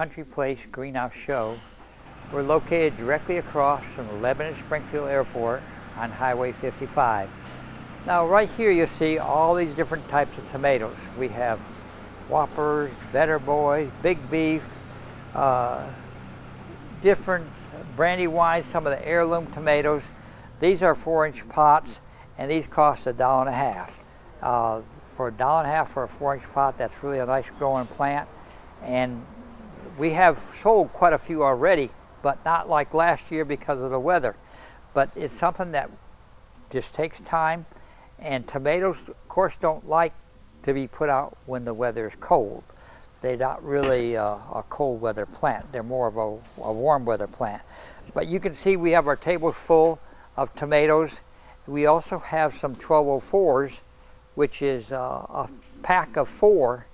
Country Place Greenhouse Show. We're located directly across from the Lebanon Springfield Airport on Highway 55. Now right here you see all these different types of tomatoes. We have Whoppers, Better Boys, Big Beef, uh, different Brandywine, some of the heirloom tomatoes. These are four inch pots and these cost a dollar and a half. Uh, for a dollar and a half for a four inch pot, that's really a nice growing plant. And we have sold quite a few already, but not like last year because of the weather. But it's something that just takes time. And tomatoes, of course, don't like to be put out when the weather is cold. They're not really a cold weather plant. They're more of a, a, warm weather plant. But you can see we have our tables full of tomatoes. We also have some 1204s, which is uh, a pack of four.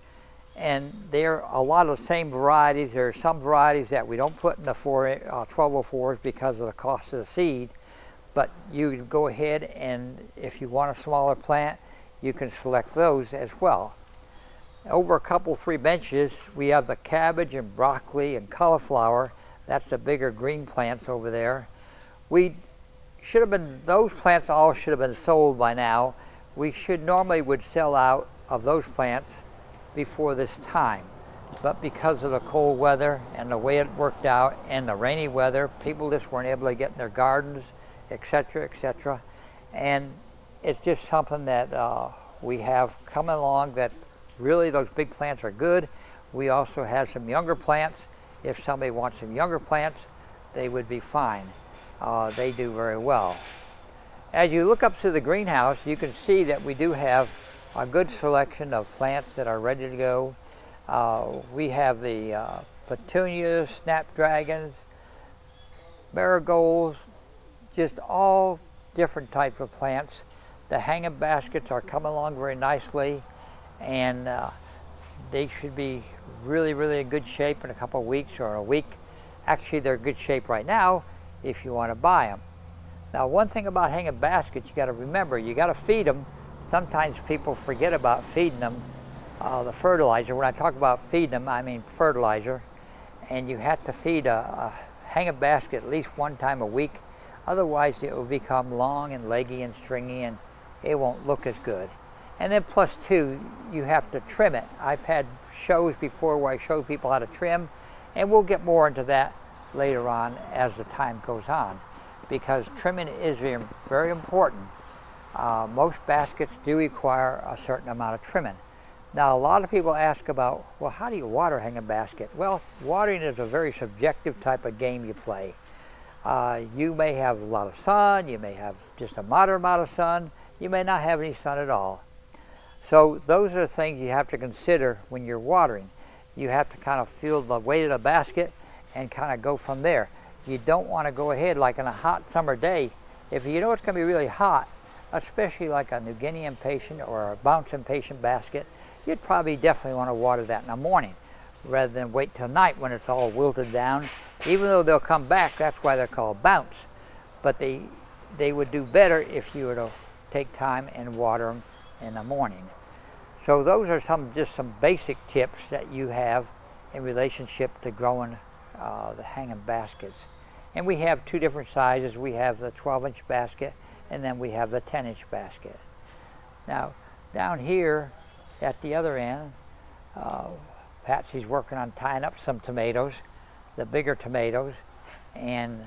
And there are a lot of the same varieties. There are some varieties that we don't put in the four, uh, 1204s because of the cost of the seed. But you go ahead and if you want a smaller plant, you can select those as well. Over a couple, three benches, we have the cabbage and broccoli and cauliflower. That's the bigger green plants over there. We should have been, those plants all should have been sold by now. We should normally would sell out of those plants before this time. But because of the cold weather and the way it worked out and the rainy weather, people just weren't able to get in their gardens etc., etc. And it's just something that uh, we have coming along that really those big plants are good. We also have some younger plants. If somebody wants some younger plants, they would be fine. Uh, they do very well. As you look up to the greenhouse, you can see that we do have a good selection of plants that are ready to go. Uh, we have the uh, petunias, snapdragons, marigolds, just all different types of plants. The hanging baskets are coming along very nicely and uh, they should be really, really in good shape in a couple of weeks or a week. Actually, they're in good shape right now if you want to buy them. Now, one thing about hanging baskets, you got to remember, you got to feed them. Sometimes people forget about feeding them uh, the fertilizer. When I talk about feeding them, I mean fertilizer. And you have to feed a, hang a basket at least one time a week Otherwise, it will become long and leggy and stringy and it won't look as good. And then plus two, you have to trim it. I've had shows before where I showed people how to trim, and we'll get more into that later on as the time goes on, because trimming is very important. Uh, most baskets do require a certain amount of trimming. Now, a lot of people ask about, well, how do you water hang a basket? Well, watering is a very subjective type of game you play. Uh, you may have a lot of sun, you may have just a moderate amount of sun, you may not have any sun at all. So those are the things you have to consider when you're watering. You have to kind of feel the weight of the basket and kind of go from there. You don't want to go ahead like on a hot summer day. If you know it's going to be really hot, especially like a New Guinea impatient or a bounce impatient basket, you'd probably definitely want to water that in the morning rather than wait till night when it's all wilted down. Even though they'll come back, that's why they're called bounce. But they, they would do better if you were to take time and water them in the morning. So those are some just some basic tips that you have in relationship to growing uh, the hanging baskets. And we have two different sizes. We have the 12 inch basket and then we have the 10 inch basket. Now down here at the other end, uh, Patsy's working on tying up some tomatoes, the bigger tomatoes, and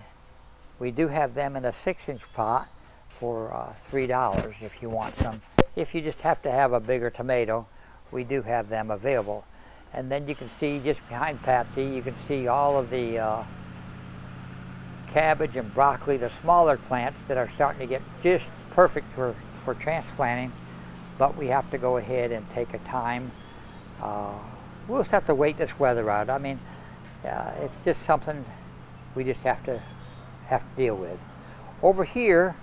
we do have them in a six inch pot for uh, $3 if you want some. If you just have to have a bigger tomato, we do have them available. And then you can see just behind Patsy, you can see all of the uh, cabbage and broccoli, the smaller plants that are starting to get just perfect for, for transplanting. But we have to go ahead and take a time uh, we'll just have to wait this weather out. I mean, uh, it's just something we just have to have to deal with. Over here,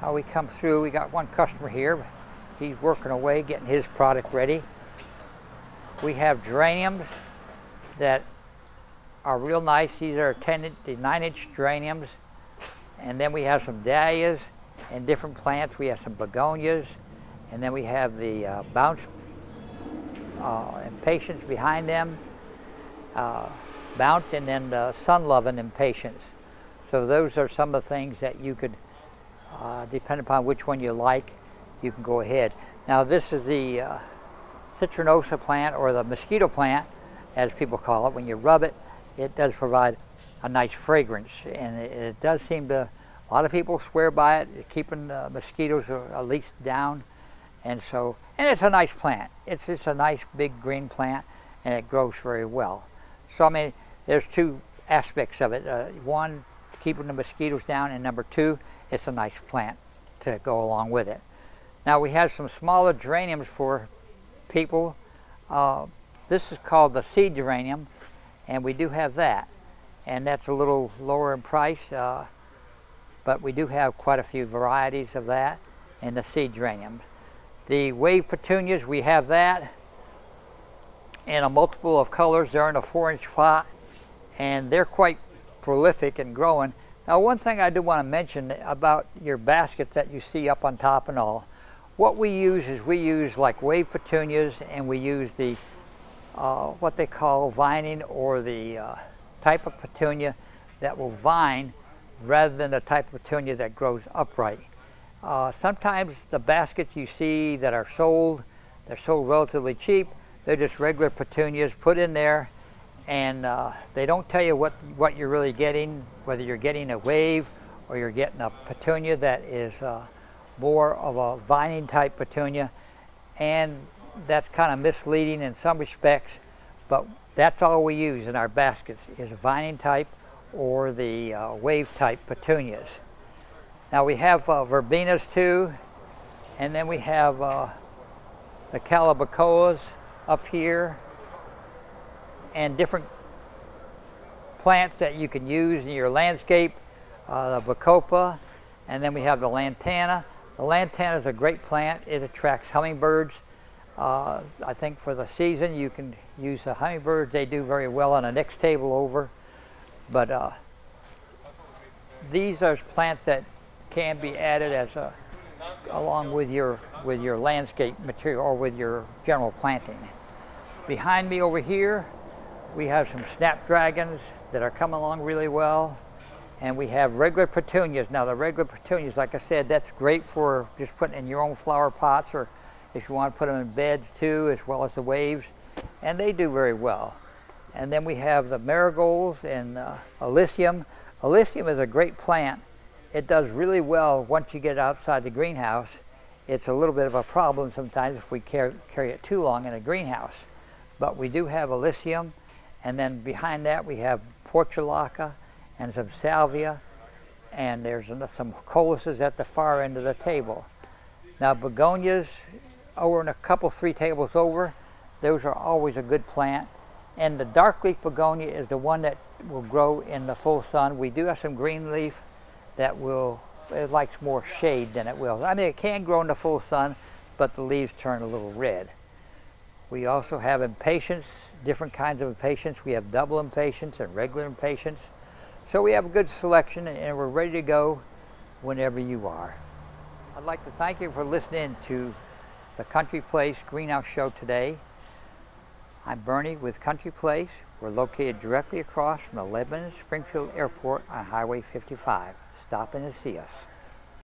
how we come through, we got one customer here. He's working away, getting his product ready. We have geraniums that are real nice. These are 10 to 9 inch geraniums. And then we have some dahlias and different plants. We have some begonias. And then we have the uh, bounce uh, impatiens behind them. uh, bounce, and then uh, sun loving impatiens. So those are some of the things that you could, uh, depend upon which one you like, you can go ahead. Now this is the uh, citrinosa plant or the mosquito plant, as people call it. When you rub it, it does provide a nice fragrance, and it, it does seem to. A lot of people swear by it, keeping the mosquitoes at least down, and so and it's a nice plant. It's it's a nice big green plant, and it grows very well. So I mean, there's two aspects of it. Uh, one, keeping the mosquitoes down, and number two, it's a nice plant to go along with it. Now we have some smaller geraniums for people. Uh, this is called the seed geranium, and we do have that. And that's a little lower in price, uh, but we do have quite a few varieties of that and the seed geranium. The wave petunias, we have that in a multiple of colors. They're in a four inch pot and they're quite prolific and growing. Now one thing I do want to mention about your baskets that you see up on top and all, what we use is we use like wave petunias and we use the uh, what they call vining or the uh, type of petunia that will vine rather than the type of petunia that grows upright. Uh, sometimes the baskets you see that are sold, they're sold relatively cheap. They're just regular petunias put in there and uh, they don't tell you what, what you're really getting, whether you're getting a wave or you're getting a petunia that is uh, more of a vining type petunia and that's kind of misleading in some respects but that's all we use in our baskets is vining type or the uh, wave type petunias. Now we have uh, verbenas too, and then we have uh, the calibrachoas up here, and different plants that you can use in your landscape, uh, the bacopa, and then we have the lantana. The lantana is a great plant. It attracts hummingbirds. Uh, I think for the season you can use the hummingbirds. They do very well on the next table over. But uh, these are plants that can be added as a along with your with your landscape material or with your general planting. Behind me over here, we have some snapdragons that are coming along really well. And we have regular petunias. Now the regular petunias, like I said, that's great for just putting in your own flower pots or if you want to put them in beds too, as well as the waves. And they do very well. And then we have the marigolds and uh, Elysium. Alyssum is a great plant it does really well once you get it outside the greenhouse. It's a little bit of a problem sometimes if we carry, carry it too long in a greenhouse. But we do have Alyssum, and then behind that we have portulaca and some salvia, and there's some coleuses at the far end of the table. Now begonias, over in a couple, three tables over, those are always a good plant. And the dark leaf begonia is the one that will grow in the full sun. We do have some green leaf that will, it likes more shade than it will. I mean, it can grow in the full sun, but the leaves turn a little red. We also have impatiens, different kinds of impatiens. We have double impatiens and regular impatiens. So we have a good selection and we're ready to go whenever you are. I'd like to thank you for listening to the Country Place Greenhouse Show today. I'm Bernie with Country Place. We're located directly across from the Lebanon Springfield Airport on Highway 55 stop in and see us.